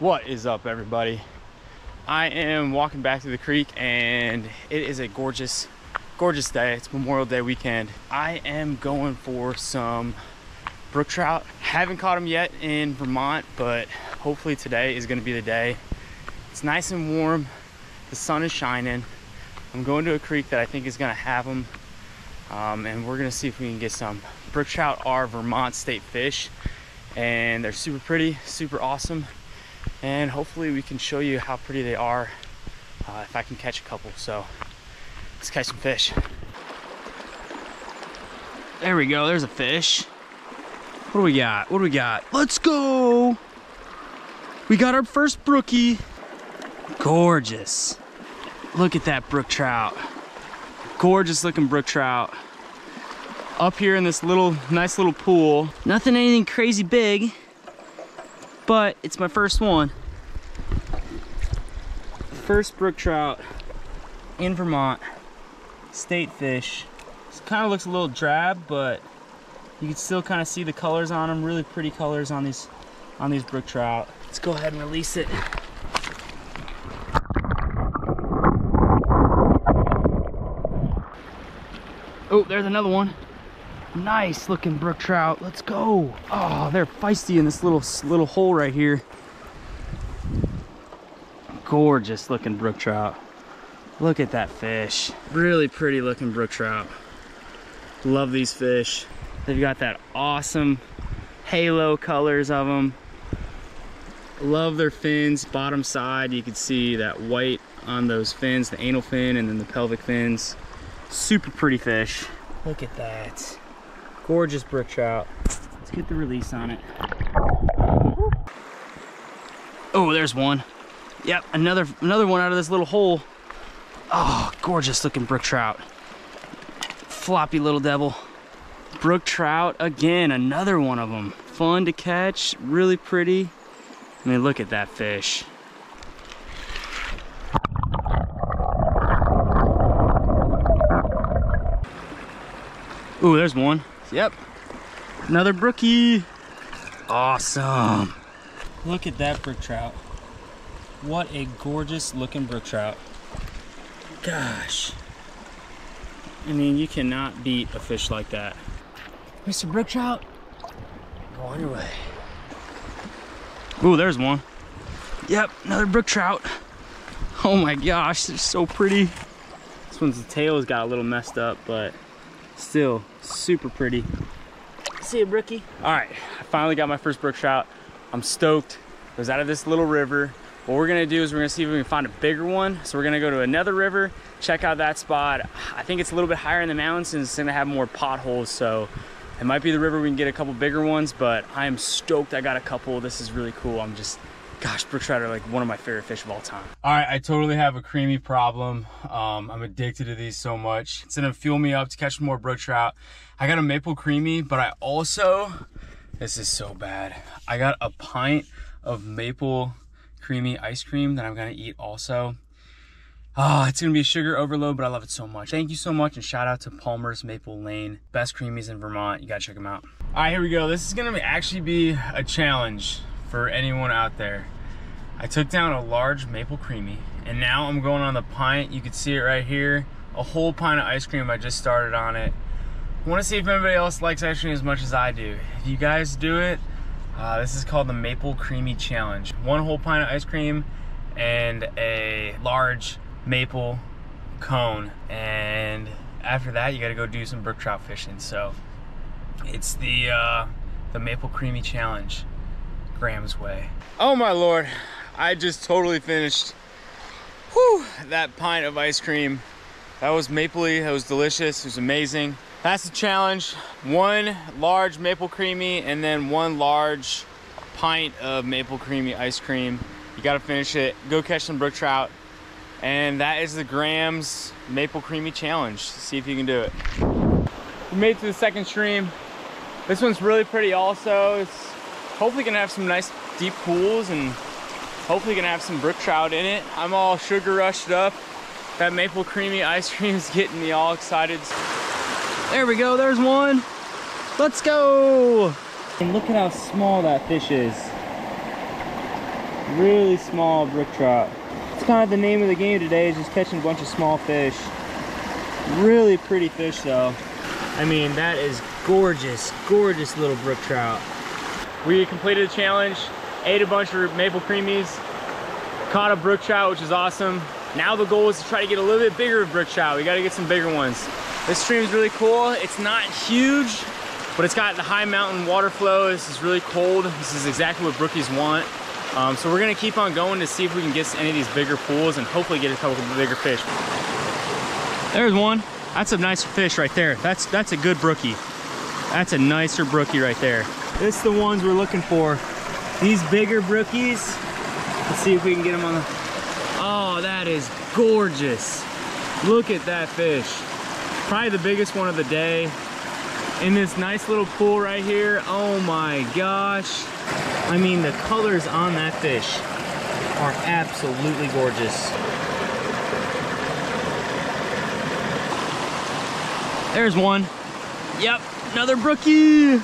What is up everybody? I am walking back to the creek and it is a gorgeous, gorgeous day. It's Memorial Day weekend. I am going for some brook trout. Haven't caught them yet in Vermont, but hopefully today is gonna be the day. It's nice and warm. The sun is shining. I'm going to a creek that I think is gonna have them. Um, and we're gonna see if we can get some. Brook trout are Vermont state fish and they're super pretty, super awesome. And hopefully we can show you how pretty they are uh, if I can catch a couple. So let's catch some fish. There we go, there's a fish. What do we got? What do we got? Let's go! We got our first brookie. Gorgeous. Look at that brook trout. Gorgeous looking brook trout. Up here in this little, nice little pool. Nothing anything crazy big, but it's my first one. First brook trout in Vermont, state fish. This kind of looks a little drab, but you can still kind of see the colors on them. Really pretty colors on these, on these brook trout. Let's go ahead and release it. Oh, there's another one. Nice looking brook trout. Let's go. Oh, they're feisty in this little little hole right here. Gorgeous looking brook trout. Look at that fish. Really pretty looking brook trout. Love these fish. They've got that awesome halo colors of them. Love their fins. Bottom side, you can see that white on those fins, the anal fin and then the pelvic fins. Super pretty fish. Look at that. Gorgeous brook trout. Let's get the release on it. Oh, there's one. Yep, another another one out of this little hole. Oh, gorgeous looking brook trout. Floppy little devil. Brook trout again, another one of them. Fun to catch, really pretty. I mean, look at that fish. Ooh, there's one. Yep. Another brookie. Awesome. Look at that brook trout. What a gorgeous looking brook trout. Gosh. I mean, you cannot beat a fish like that. Mr. Brook Trout, go on your way. Ooh, there's one. Yep, another brook trout. Oh my gosh, they're so pretty. This one's tail has got a little messed up, but still super pretty. See you, brookie. All right, I finally got my first brook trout. I'm stoked. It was out of this little river. What we're gonna do is we're gonna see if we can find a bigger one. So we're gonna go to another river, check out that spot. I think it's a little bit higher in the mountains and it's gonna have more potholes. So it might be the river we can get a couple bigger ones, but I am stoked I got a couple. This is really cool. I'm just, gosh, brook trout are like one of my favorite fish of all time. All right, I totally have a creemee problem. Um, I'm addicted to these so much. It's gonna fuel me up to catch more brook trout. I got a maple creemee, but I also, this is so bad. I got a pint of maple creemee ice cream that I'm gonna eat also. Ah, oh, it's gonna be a sugar overload, but I love it so much. Thank you so much, and shout out to Palmer's Maple Lane. Best creemees in Vermont. You gotta check them out. All right, here we go. This is gonna actually be a challenge for anyone out there. I took down a large maple creemee, and now I'm going on the pint. You can see it right here. A whole pint of ice cream. I just started on it. I wanna see if anybody else likes ice cream as much as I do. If you guys do it, uh, this is called the Maple Creemee Challenge. One whole pint of ice cream and a large maple cone and after that you got to go do some brook trout fishing so it's the uh, the maple creemee challenge Graham's way. Oh my lord. I just totally finished whew, that pint of ice cream. That was mapley. That was delicious. It was amazing. That's the challenge. One large maple creemee and then one large pint of maple creemee ice cream. You got to finish it. Go catch some brook trout. And that is the Graham's Maple Creemee Challenge. See if you can do it. We made to the second stream. This one's really pretty also. It's hopefully gonna have some nice deep pools and hopefully gonna have some brook trout in it. I'm all sugar rushed up. That maple creemee ice cream is getting me all excited. There we go, there's one. Let's go. And look at how small that fish is. Really small brook trout. It's kind of the name of the game today is just catching a bunch of small fish. Really pretty fish though. I mean, that is gorgeous, gorgeous little brook trout. We completed the challenge, ate a bunch of maple creemees, caught a brook trout, which is awesome. Now the goal is to try to get a little bit bigger brook trout. We gotta get some bigger ones. This stream is really cool. It's not huge, but it's got the high mountain water flow. This is really cold. This is exactly what brookies want. Um, so we're gonna keep on going to see if we can get any of these bigger pools and hopefully get a couple of bigger fish. There's one. That's a nice fish right there. That's that's a good brookie. That's a nicer brookie right there. This is the ones we're looking for. These bigger brookies. Let's see if we can get them on the... Oh, that is gorgeous. Look at that fish. Probably the biggest one of the day. In this nice little pool right here. Oh my gosh. I mean, the colors on that fish are absolutely gorgeous. There's one. Yep, another brookie.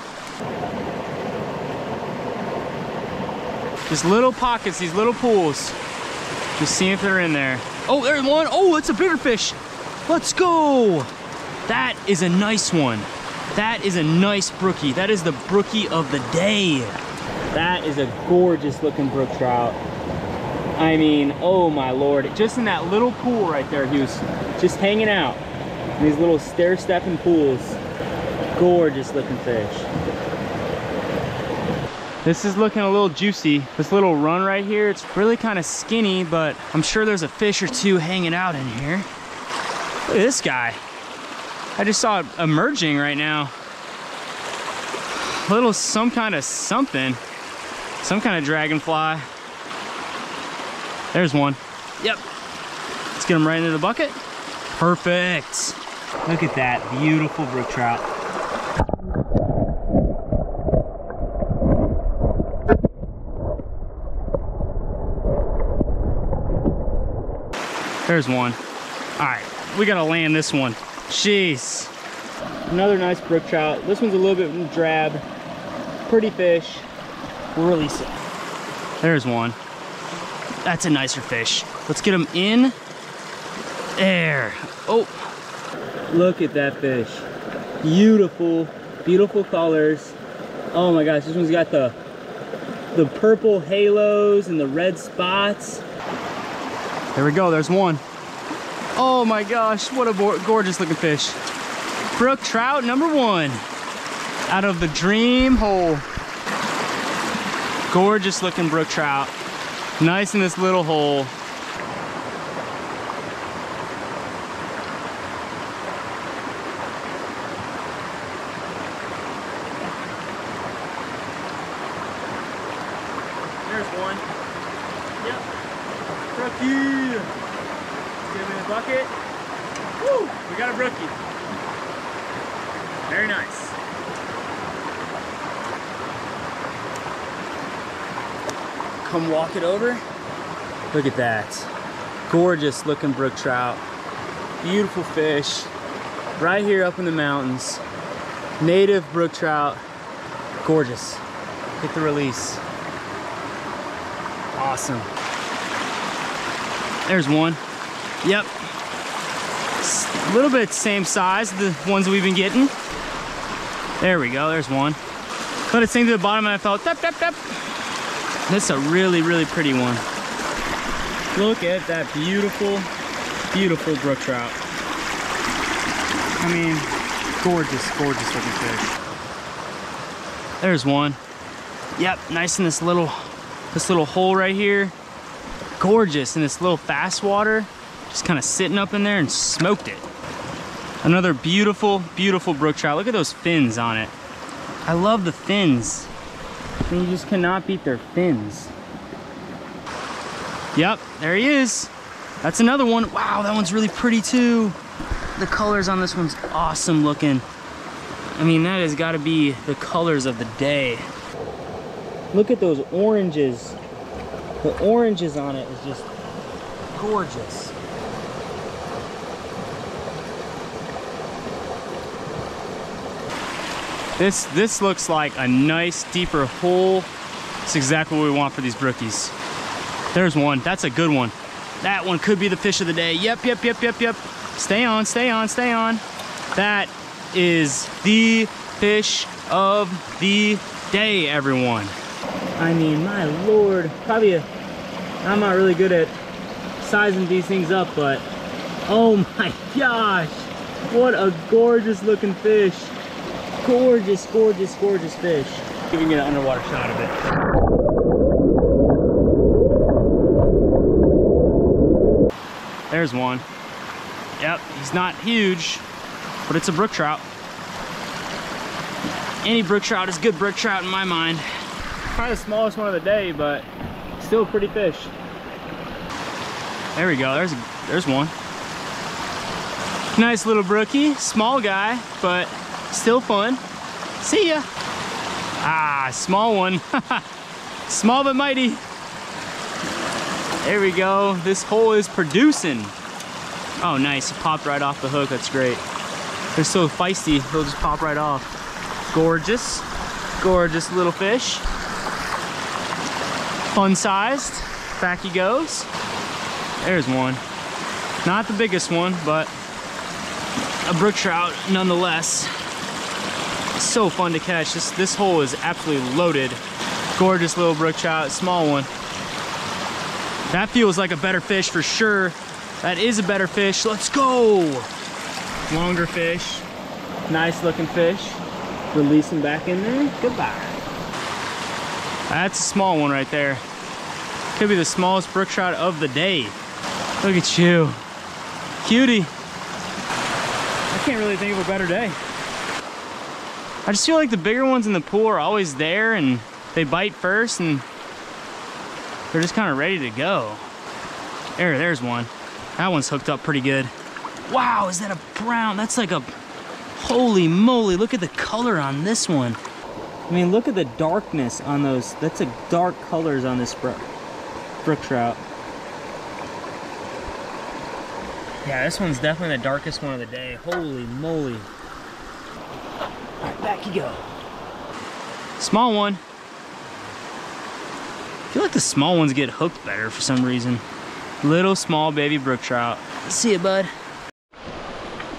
Just little pockets, these little pools. Just see if they're in there. Oh, there's one. Oh, it's a bigger fish. Let's go. That is a nice one. That is a nice brookie. That is the brookie of the day. That is a gorgeous looking brook trout. I mean, oh my lord. Just in that little pool right there, he was just hanging out. In These little stair-stepping pools. Gorgeous looking fish. This is looking a little juicy. This little run right here, it's really kind of skinny, but I'm sure there's a fish or two hanging out in here. Look at this guy. I just saw it emerging right now. A little some kind of something. Some kind of dragonfly. There's one. Yep. Let's get him right into the bucket. Perfect. Look at that beautiful brook trout. There's one. All right, we gotta land this one. Jeez. Another nice brook trout. This one's a little bit drab. Pretty fish. Release it. There's one. That's a nicer fish. Let's get him in. There. Oh, look at that fish. Beautiful, beautiful colors. Oh my gosh, this one's got the the purple halos and the red spots. There we go, there's one. Oh my gosh, what a gorgeous looking fish. Brook trout number one out of the dream hole. Gorgeous looking brook trout. Nice in this little hole. There's one. Yep. Brookie. Let's get him in the bucket. Woo! We got a brookie. Very nice. Come walk it over. Look at that. Gorgeous looking brook trout. Beautiful fish. Right here up in the mountains. Native brook trout. Gorgeous. Hit the release. Awesome. There's one. Yep. A little bit same size, the ones we've been getting. There we go, there's one. Let it sink to the bottom and I felt, tap, tap, tap. This is a really, really pretty one. Look at that beautiful, beautiful brook trout. I mean, gorgeous, gorgeous looking fish. There's one. Yep, nice in this little this little hole right here. Gorgeous in this little fast water. Just kind of sitting up in there and smoked it. Another beautiful, beautiful brook trout. Look at those fins on it. I love the fins. And you just cannot beat their fins. Yep, there he is. That's another one. Wow, that one's really pretty too. The colors on this one's awesome looking. I mean, that has got to be the colors of the day. Look at those oranges. The oranges on it is just gorgeous. This this looks like a nice deeper hole. It's exactly what we want for these brookies. There's one. That's a good one. That one could be the fish of the day. Yep, yep, yep, yep, yep. Stay on, stay on, stay on. That is the fish of the day, everyone. I mean, my lord. Probably, I'm not really good at sizing these things up, but oh my gosh. What a gorgeous looking fish. Gorgeous, gorgeous, gorgeous fish. We can get an underwater shot of it. There's one. Yep, he's not huge, but it's a brook trout. Any brook trout is good brook trout in my mind. Probably the smallest one of the day, but still pretty fish. There we go, there's, there's one. Nice little brookie, small guy, but still fun. See ya. Ah, small one. small but mighty. There we go. This hole is producing. Oh, nice. It popped right off the hook. That's great. They're so feisty. They'll just pop right off. Gorgeous. Gorgeous little fish. Fun sized. Back he goes. There's one. Not the biggest one, but a brook trout nonetheless. So fun to catch. This, this hole is absolutely loaded. Gorgeous little brook trout. Small one. That feels like a better fish for sure. That is a better fish. Let's go. Longer fish. Nice looking fish. Release him back in there. Goodbye. That's a small one right there. Could be the smallest brook trout of the day. Look at you. Cutie. I can't really think of a better day. I just feel like the bigger ones in the pool are always there and they bite first and they're just kind of ready to go. There, there's one. That one's hooked up pretty good. Wow, is that a brown? That's like a, holy moly, look at the color on this one. I mean, look at the darkness on those. That's a dark colors on this brook, brook trout. Yeah, this one's definitely the darkest one of the day. Holy moly. Back you go. Small one. I feel like the small ones get hooked better for some reason. Little small baby brook trout. See you, bud.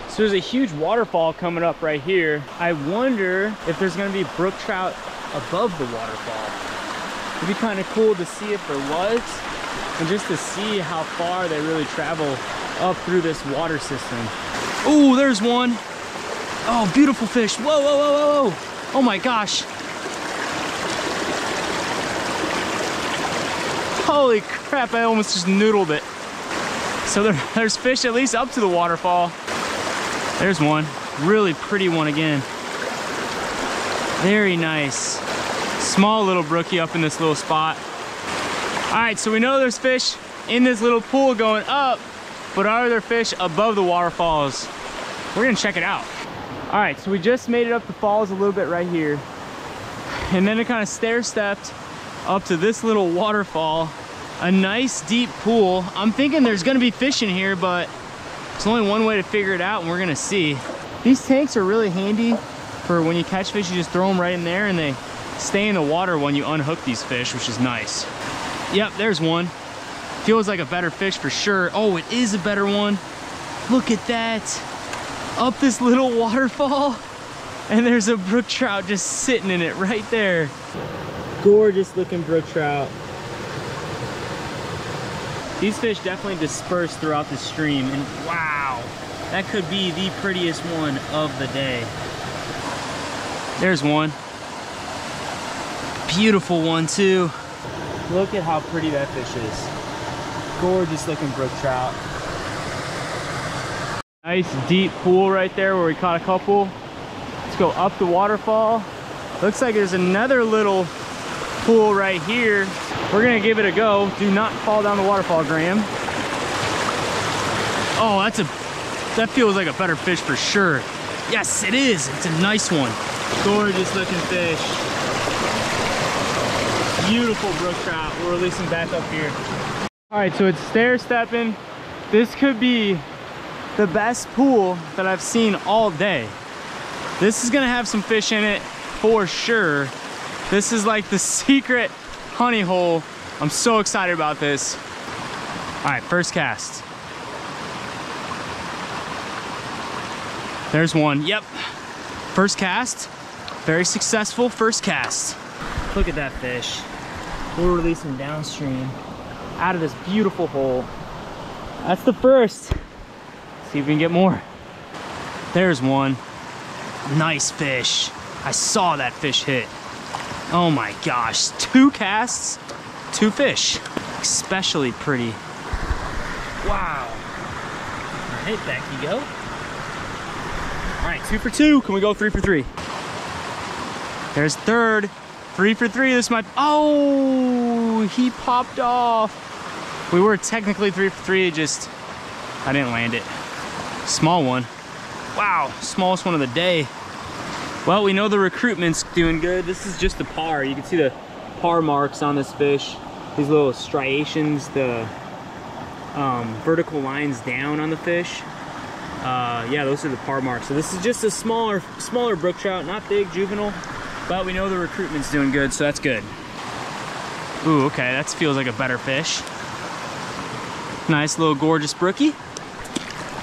So there's a huge waterfall coming up right here. I wonder if there's gonna be brook trout above the waterfall. It'd be kind of cool to see if there was, and just to see how far they really travel up through this water system. Oh, there's one. Oh, beautiful fish. Whoa, whoa, whoa, whoa, whoa. Oh my gosh. Holy crap, I almost just noodled it. So there, there's fish at least up to the waterfall. There's one, really pretty one again. Very nice. Small little brookie up in this little spot. All right, so we know there's fish in this little pool going up, but are there fish above the waterfalls? We're gonna check it out. All right, so we just made it up the falls a little bit right here. And then it kind of stair stepped up to this little waterfall. A nice deep pool. I'm thinking there's gonna be fish in here, but it's only one way to figure it out and we're gonna see. These tanks are really handy for when you catch fish, you just throw them right in there and they stay in the water when you unhook these fish, which is nice. Yep, there's one. Feels like a better fish for sure. Oh, it is a better one. Look at that. Up this little waterfall and there's a brook trout just sitting in it right there. Gorgeous looking brook trout. These fish definitely disperse throughout the stream and wow, that could be the prettiest one of the day. There's one. Beautiful one too. Look at how pretty that fish is. Gorgeous looking brook trout. Nice deep pool right there where we caught a couple. Let's go up the waterfall. Looks like there's another little pool right here. We're gonna give it a go. Do not fall down the waterfall, Graham. Oh, that's a, that feels like a better fish for sure. Yes, it is. It's a nice one. Gorgeous looking fish. Beautiful brook trout. We're releasing back up here. All right, so it's stair stepping. This could be the best pool that I've seen all day. This is gonna have some fish in it for sure. This is like the secret honey hole I'm so excited about this. All right, first cast. There's one, yep. First cast, very successful first cast. Look at that fish. We'll release him downstream out of this beautiful hole. That's the first. See if we can get more. There's one. Nice fish. I saw that fish hit. Oh my gosh, two casts, two fish. Especially pretty. Wow. Right, back you go. All right, two for two. Can we go three for three? There's third. Three for three. This might. Oh, he popped off. We were technically three for three. Just I didn't land it. Small one. Wow, smallest one of the day. Well, we know the recruitment's doing good. This is just the parr. You can see the parr marks on this fish. These little striations, the um, vertical lines down on the fish. Uh, yeah, those are the parr marks. So this is just a smaller, smaller brook trout, not big, juvenile, but we know the recruitment's doing good, so that's good. Ooh, okay, that feels like a better fish. Nice little gorgeous brookie.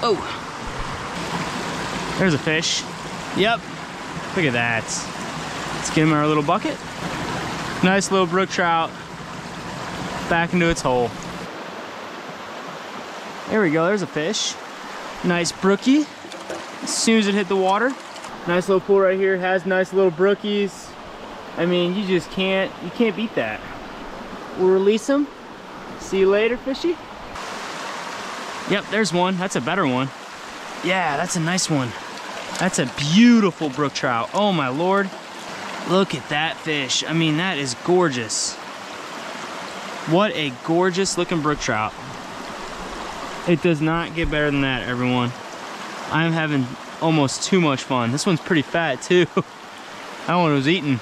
Oh, there's a fish. Yep, look at that. Let's get him our little bucket. Nice little brook trout. Back into its hole. There we go, there's a fish. Nice brookie. As soon as it hit the water. Nice little pool right here, has nice little brookies. I mean, you just can't, you can't beat that. We'll release them. See you later, fishy. Yep, there's one. That's a better one. Yeah, that's a nice one. That's a beautiful brook trout. Oh my lord. Look at that fish. I mean, that is gorgeous. What a gorgeous looking brook trout. It does not get better than that, everyone. I'm having almost too much fun. This one's pretty fat too. that one was eating.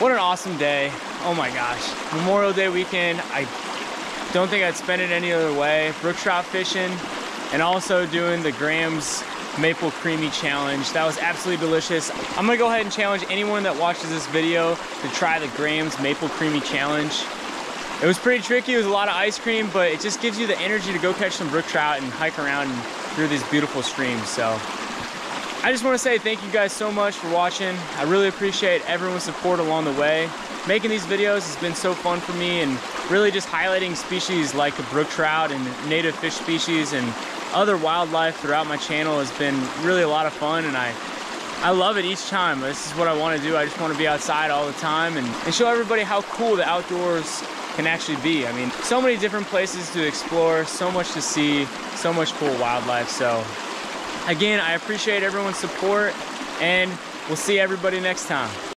What an awesome day. Oh my gosh. Memorial Day weekend. I don't think I'd spend it any other way. Brook trout fishing and also doing the Graham's Maple Creemee Challenge. That was absolutely delicious. I'm gonna go ahead and challenge anyone that watches this video to try the Graham's Maple Creemee Challenge. It was pretty tricky, it was a lot of ice cream, but it just gives you the energy to go catch some brook trout and hike around through these beautiful streams. So I just wanna say thank you guys so much for watching. I really appreciate everyone's support along the way. Making these videos has been so fun for me and really just highlighting species like brook trout and native fish species and other wildlife throughout my channel has been really a lot of fun and I I love it each time. This is what I want to do. I just want to be outside all the time and, and show everybody how cool the outdoors can actually be. I mean, so many different places to explore, so much to see, so much cool wildlife. So again, I appreciate everyone's support and we'll see everybody next time.